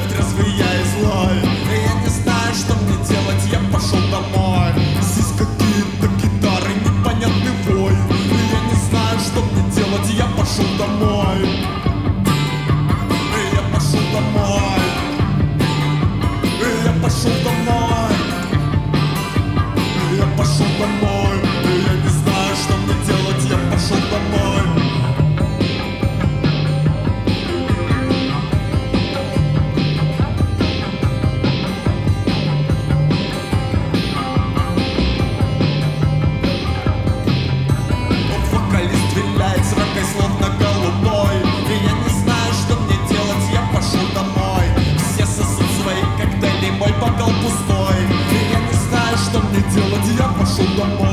любовь, трезвый я и злой. Я не знаю, что мне делать, я пошел домой. Здесь какие-то гитары, непонятный вой. Я не знаю, что мне делать, я пошел домой. Пошел домой